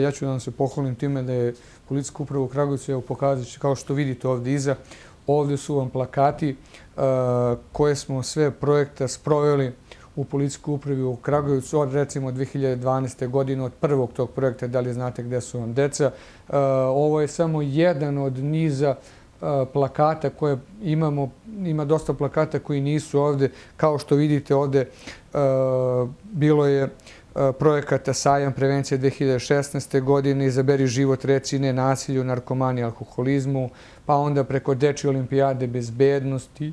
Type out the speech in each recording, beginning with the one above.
Pa ja ću da vam se pohvalim time da je policijska uprava u Kragovicu, evo pokazat kao što vidite ovdje iza, ovdje su vam plakati uh, koje smo sve projekta sproveli u policijskoj upravi u Kragujevcu od recimo 2012. godine, od prvog tog projekta, da li znate gde su vam deca. Uh, ovo je samo jedan od niza uh, plakata koje imamo, ima dosta plakata koji nisu ovdje, kao što vidite ovdje bilo je E, projekata Sajam prevencije 2016. godine, izaberi život, reci ne nasilju, narkomani, alkoholizmu, pa onda preko Deči olimpijade bezbednosti,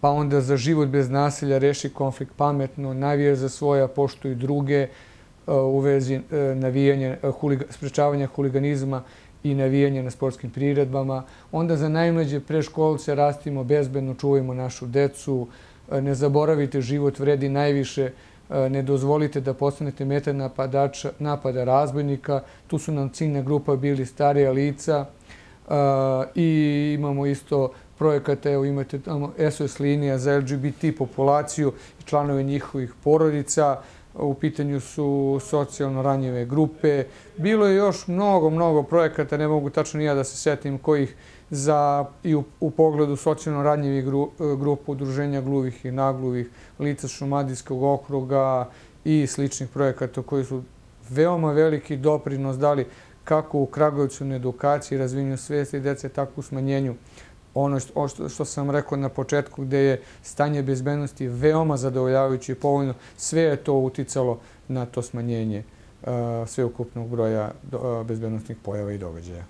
pa onda za život bez nasilja reši konflikt pametno, navije za svoja, poštuj druge e, u vezi e, e sprečavanja huliganizma i navijanje na sportskim priredbama. Onda za najmlađe preškolce rastimo bezbedno, čuvajmo našu decu, ne zaboravite život vredi najviše, E, ne dozvolite da postanete meta napada razbojnika. Tu su nam ciljna grupa bili starija lica e, i imamo isto projekata, evo imate tamo SOS linija za LGBT populaciju i članove njihovih porodica. U pitanju su socijalno ranjive grupe. Bilo je još mnogo, mnogo projekata, ne mogu tačno nija da se setim kojih za i u pogledu socijalno radnjivih grupa udruženja gluvih i nagluvih lica Šumadijskog okruga i sličnih projekata koji su veoma veliki doprinos dali kako u Kragujevcu na edukaciji, razvinju svijesti dece, tako u smanjenju ono što sam rekao na početku gde je stanje bezbednosti veoma zadovoljavajuće i povoljno, sve je to uticalo na to smanjenje eh, sveukupnog broja eh, bezbednostnih pojava i događaja.